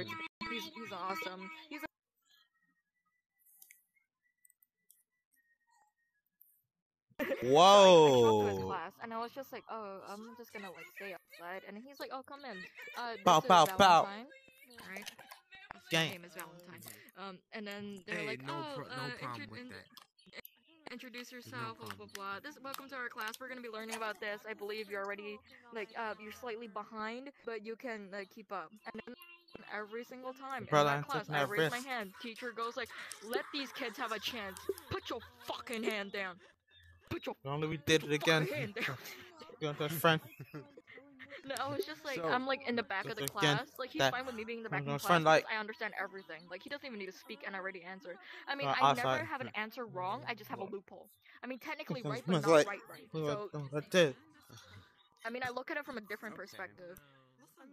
Rich. He's he's awesome. He's a I showed up to his Whoa. class, and I was just like, oh, I'm just gonna like stay outside, and he's like, oh, come in. Uh, this Bow, is bow, bow. Valentine, Right. His Gang. name is Valentine. Um, and then they're Hey, like, no, oh, pro- no uh, problem intro- with in- that. introduce no yourself, blah blah blah. This welcome to our class. We're gonna be learning about this. I believe you're already like uh you're slightly behind, but you can uh, keep up. And then every single time Brother, in I'm my class, I that raise my hand. Teacher goes like, "Let these kids have a chance. Put your fucking hand down. Put your Only we did it fucking again. hand down." You want that friend? No, I was just like, So- I'm like in the back of the again, class. Like he's fine with me being in the back I'm of the class find, like- I understand everything. Like he doesn't even need to speak and I already answer. I mean, Uh, I outside. never have an answer wrong. I just have a loophole. I mean, technically right, but much not like- right, right. So I did. I mean, I look at it from a different Okay. perspective. I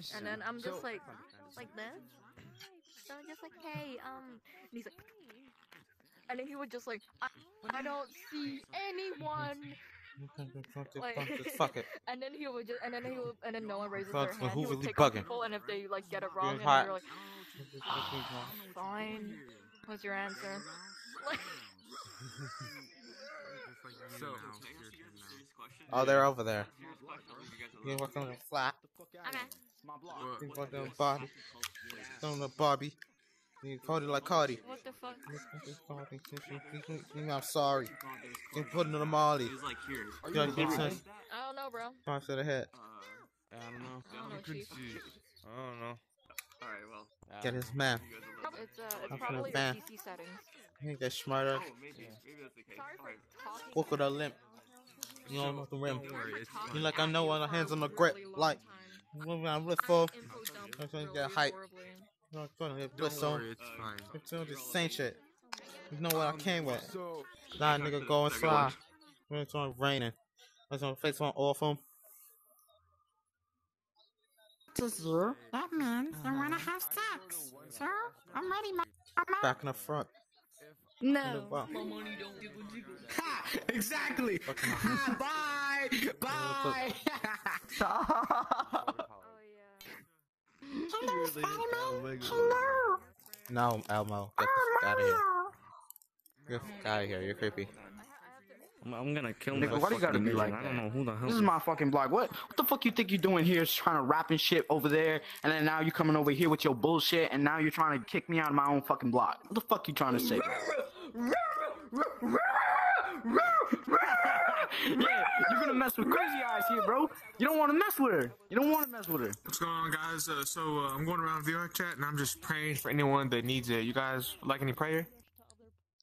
see. And then I'm just So- like, like this. So I'm just like, hey, um, and he's like, and then he would just like, I, I don't see anyone. Like, Fuck it. and then he would just, and then he would, and then no one raises Fuck, their hand. who He would really pick bugging? people, and if they like get it wrong, and hot. you're like, fine. What's your answer? Like, So, Oh, they're over there. You walk on the flat. okay. Well, You walk on Bobby. Don't know Bobby. You called it like Cardi. What the fuck? I'm sorry. You put it in the Molly. You gotta get some I don't know, bro. box to the head. I don't know. I don't know, I'm Chief. confused. I don't know. Alright, well. Get his man. Probably, it's uh, I'm it's probably the the. PC settings. He get smarter. Oh, maybe. Maybe that's the case. Sorry for Alright. talking. Walk with a limp. You know, off the rim. Don't worry, it's Talking fine. You like I know you on the hands on the grip, really like time. When I'm with I for. info dump That's when you really get hype. horribly. No, it's gonna hit Don't bliss on. worry, it's fine. It's all this same shit. You know what I came with? So, Nah, nigga, go and fly. When it's on raining. It's on face on off him. to you, that means you want to have sex. So, I'm ready, ma- Back in the front. No. Wow. Ha! Exactly. Fucking- Ha, bye. Bye. Oh yeah. Hello, Spider-Man. Hello. No, Elmo. Get the fuck out of here. Get the fuck out of here. You're creepy. I'm, I'm gonna kill Nigga, why do you gotta fucking be mission. like I don't that? know who the hell. This is my fucking block. What? What the fuck you think you're doing here? Is trying to rap and shit over there, and then now you're coming over here with your bullshit, and now you're trying to kick me out of my own fucking block. What the fuck you trying to say? yeah, you're gonna mess with crazy eyes here, bro. You don't want to mess with her. You don't want to mess with her. what's going on, guys? Uh, so, uh, I'm going around VR chat and I'm just praying for anyone that needs it. You guys like any prayer?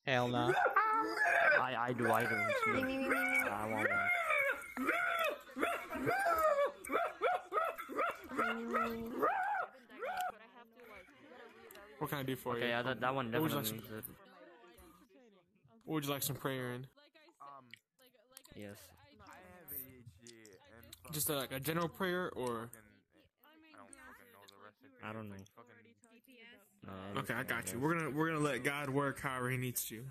Hell no. I I do I do. I want one. What can I do for Okay, you? yeah, that, that one What would you definitely like needs it. What would you like some prayer in? Yes. Just uh, like a general prayer or? I don't know. No, Okay, I got you. We're gonna we're gonna let God work however He needs to.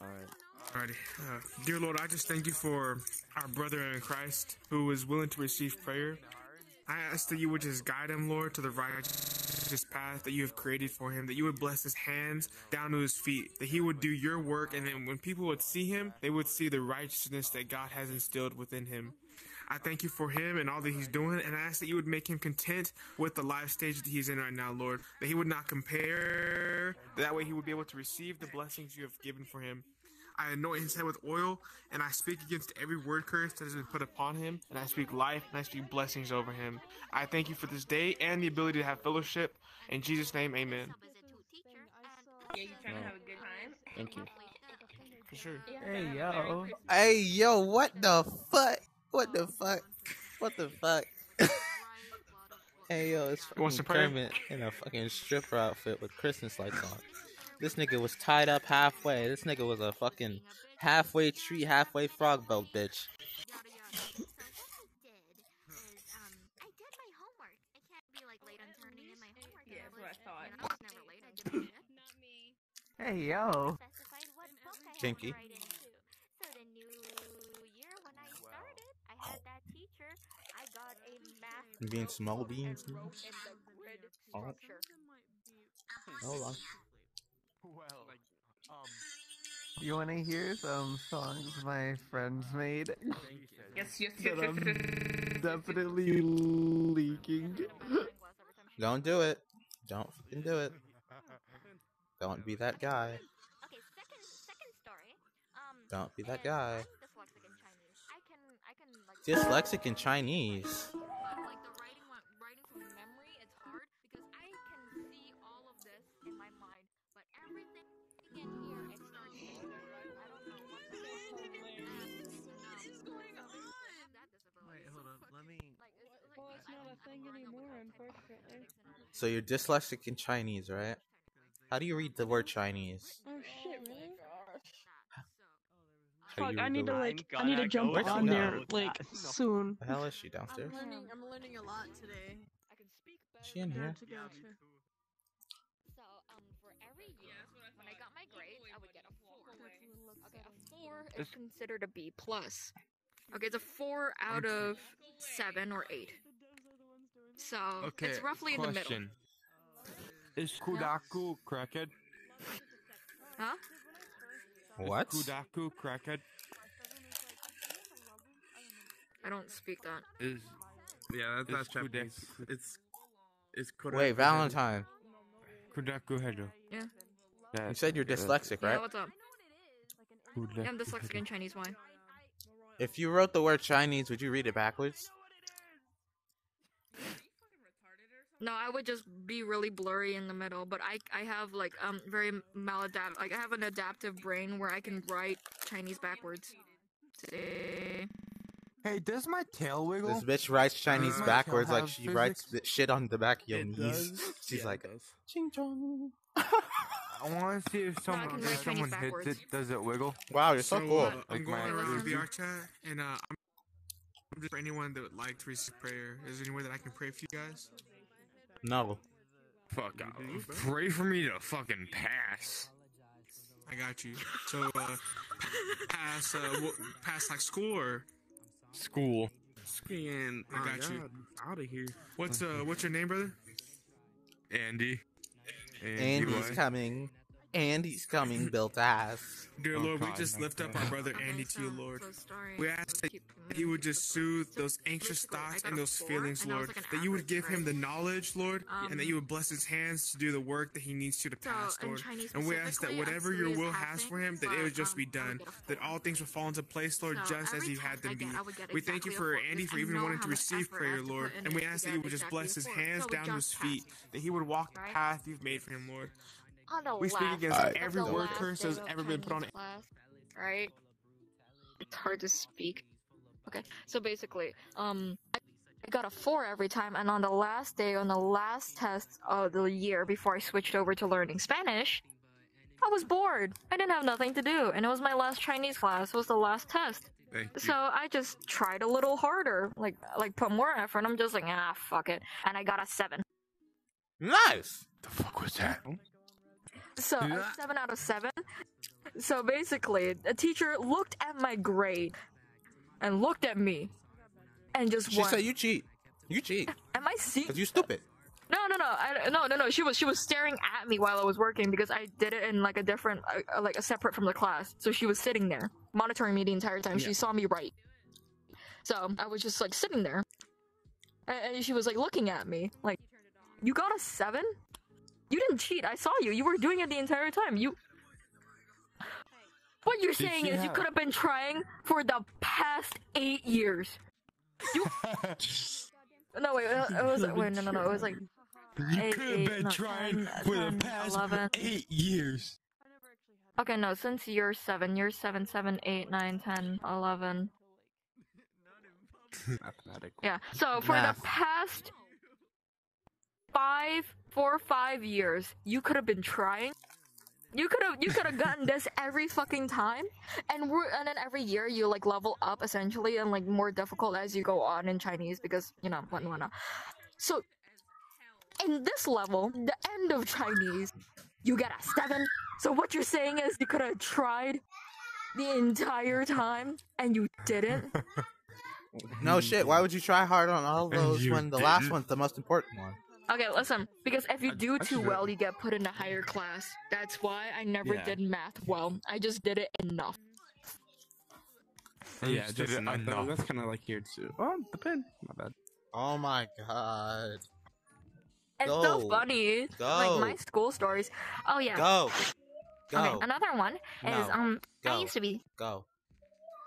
Alright. Alrighty. Uh, dear Lord, I just thank you for our brother in Christ who is willing to receive prayer. I ask that you would just guide him, Lord, to the righteous path that you have created for him, that you would bless his hands down to his feet, that he would do your work, and then when people would see him, they would see the righteousness that God has instilled within him. I thank you for him and all that he's doing, and I ask that you would make him content with the life stage that he's in right now, Lord. That he would not compare, that way he would be able to receive the blessings you have given for him. I anoint his head with oil, and I speak against every word curse that has been put upon him, and I speak life and I speak blessings over him. I thank you for this day and the ability to have fellowship. In Jesus' name, amen. Yeah, you trying to have a good time? Thank you. For sure. Hey yo. Hey, yo, what the fuck? What the fuck? What the fuck? hey, yo, it's You want fucking? Kermit in a fucking stripper outfit with Christmas lights on. This nigga was tied up halfway. This nigga was a fucking halfway tree, halfway frog belt, bitch. Yeah, that's what I thought. Hey yo. Kinky. So the new year when I started, I had that teacher. I got a math You being small beans? and wrote in the Alright. structure. Hold on. Well, um, you want to hear some songs my friends made? Yes, yes, yes, yes, I'm yes, yes. definitely leaking. Don't do it. Don't fucking do it. Don't be that guy. Okay, second second story. Um, Don't be that and guy. I'm dyslexic in Chinese. I can I can like Dyslexic in Chinese. Like the writing, one- writing from memory, it's hard because I can see all of this in my mind, but everything in here it starts getting I don't know what the hell is going on. Wait, hold up. Let me. Like, it's, like, Well, it's not a thing anymore, unfortunately. So you're dyslexic in Chinese, right? How do you read the word Chinese? Oh shit, really? How do you Fuck, I need to like, I need to jump on go? there like soon. The hell is she downstairs? I'm learning, I'm learning a lot today. Is she in here? Gotcha, gotcha. So, um, for every year, when I got my grades, I would get a four. Okay, a four is considered a B plus. Okay, it's a four out of seven or eight. So Okay, it's roughly in the middle. Is Kudaku crackhead? Huh? What? Is Kudaku crackhead? I don't speak that. Is Yeah, that, that's It's Kudak- Japanese. It's it's Kodak- Wait, Valentine. Kudaku Hedo. Yeah. You said you're dyslexic, right? Yeah, right? what's up? Kudaku Yeah, I'm dyslexic in Chinese. Why? If you wrote the word Chinese, would you read it backwards? No, I would just be really blurry in the middle. But I I have like um very maladapt like I have an adaptive brain where I can write Chinese backwards. Hey, does my tail wiggle? This bitch writes Chinese Does backwards like have she writes the shit on the back of your It knees. does? She's Yeah, like, it ching chong. I want to see if someone can if someone hits it. Does it wiggle? Wow, you're so, cool. uh, I'm Like going my to? VR chat, and uh, I'm I'm just for anyone that would like to receive prayer. Is there any way that I can pray for you guys? No. Fuck, uh, pray for me to fucking pass. I got you. So, uh, pass, uh, what, pass like school or? School. And I my got you. Out of here. What's uh, what's your name, brother? Andy. And he's coming. And he's coming, built ass. Dear Oh, Lord, we just lift up our brother Andy to you, Lord. We ask that you would just soothe those anxious thoughts and those feelings, and that was Lord. That you would give him the knowledge, Lord, and that Um, you would bless his hands to do the work that he needs to to pass, Lord. And we ask that whatever your will has for him, that it would just um, be done. That all things would fall into place, Lord, just as every you had them be. get, I would get We thank you for Andy for even wanting to receive prayer, Lord. And we ask that you would just bless his hands down to his feet, that he would walk the path you've made for him, Lord. We speak against of every word curse that's ever been put on it. right? It's hard to speak. Okay, so basically, um, I got a four every time, and on the last day, on the last test of the year before I switched over to learning Spanish, I was bored. I didn't have nothing to do, and it was my last Chinese class. It was the last test. So I just tried a little harder, like like put more effort. I'm just like, ah, fuck it, and I got a seven. Nice. The fuck was that? So a Yeah. seven out of seven. So basically, the teacher looked at my grade and looked at me and just She went, said you cheat. You cheat. "Am I see?" Because you stupid. No, no, no, I, no, no, no. She was she was staring at me while I was working because I did it in like a different, uh, uh, like a separate from the class. So she was sitting there monitoring me the entire time. She saw me write. So I was just like sitting there, and, and she was like looking at me like, "You got a seven? You didn't cheat. I saw you. You were doing it the entire time. You." What you're Did saying she is you have- could have been trying for the past eight years. You. no wait, it it was wait no no no it was like You Eight, could have been no, trying 10, for the 10, past 11. eight years. Okay, no, since year seven, year seven, seven, eight, nine, ten, eleven. Mathematical. Yeah. So for Math. the past five, four, or five years, you could have been trying. You could have, you could have gotten this every fucking time, and we're, and then every year you like level up essentially, and like more difficult as you go on in Chinese because you know what, what. So in this level, the end of Chinese, you get a seven. So what you're saying is you could have tried the entire time and you didn't. No shit. Why would you try hard on all those when the last didn't. one's the most important one? Okay, listen. Because if you do I too well, you get put in a higher class. That's why I never Yeah. did math well. I just did it enough. Yeah, Yeah, just did it enough. enough. That's kind of like here too. Oh, depend. My bad. Oh my god. It's Go. so funny. Go. Like my school stories. Oh yeah. Go. Go. Okay, another one is No. um I used to be Go.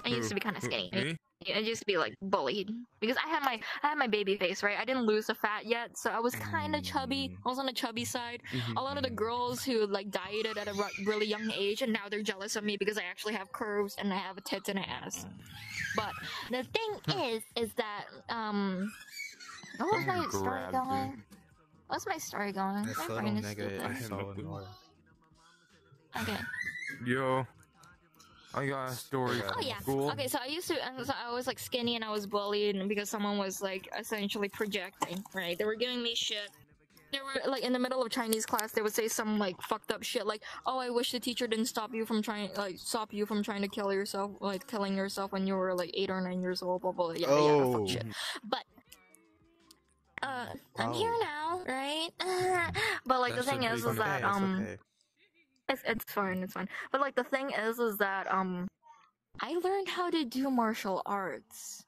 I used to be kind of skinny. Me? I used to be like bullied because I had my I had my baby face, right? I didn't lose the fat yet, so I was kind of chubby. Mm. I was on the chubby side. Mm-hmm, a lot of the mm-hmm. girls who like dieted at a really young age, and now they're jealous of me because I actually have curves and I have a tits and an ass. But the thing is, is that um, what was my Someone story grabbed you. going? What's my story going? This My brain is nigga stupid. is so annoying. Okay. Yo, I got a story Oh yeah. school. Okay, so I used to, and so I was like skinny and I was bullied because someone was like essentially projecting, right? They were giving me shit. They were like in the middle of Chinese class, they would say some like fucked up shit, like, "Oh, I wish the teacher didn't stop you from trying, like, stop you from trying to kill yourself, like killing yourself when you were like eight or nine years old." Blah blah. Yada Yeah, Oh. Fuck shit. But uh, I'm Oh. here now, right? but like That the thing is, is that okay, um. okay. It's it's fine, it's fine. But like the thing is, is that um, I learned how to do martial arts,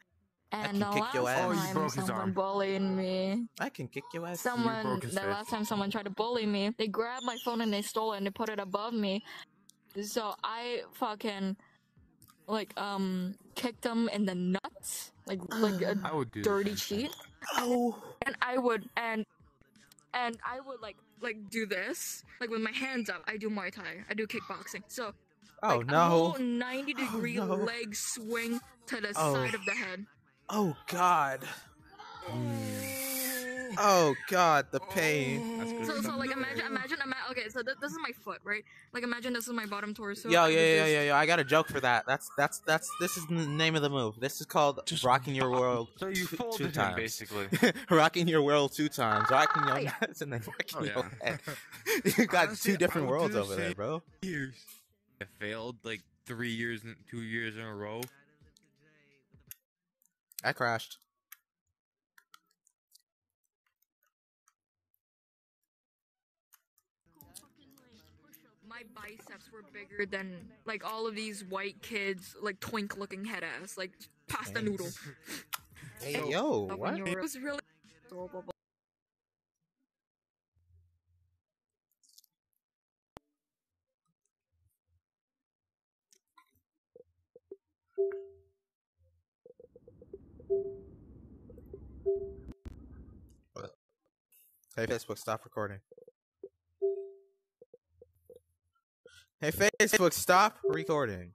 and can the kick last your ass. Oh, you broke his someone arm. bullied me, I can kick your ass. someone broke his the face. last time someone tried to bully me, they grabbed my phone and they stole it and they put it above me. So I fucking like um kicked them in the nuts, like like a I would do dirty same thing. cheat, Oh. and I would and and I would like like do this like with my hands up. I do Muay Thai. I do kickboxing. So Oh like, a no. whole oh, ninety degree no. leg swing to the Oh. side of the head. Oh god. Oh. Oh god, the oh. pain. That's So so like imagine imagine ima- okay. So th- this is my foot, right? Like imagine this is my bottom torso. Yo, and yeah, this yeah, is- yeah, yeah. I got a joke for that. That's that's that's this is the name of the move. This is called rocking your world. So you two- folded two him, times. basically. rocking your world two times, oh, rocking your yeah. nuts and then rocking Oh, your head. you got Honestly, two different worlds over there, bro. Years. I failed like three years, in, two years in a row. I crashed. My biceps were bigger than like all of these white kids, like twink looking head ass, like pasta noodle. Hey, yo, what? when you were- It was really adorable. Hey, Facebook, stop recording. Hey, Facebook, stop recording.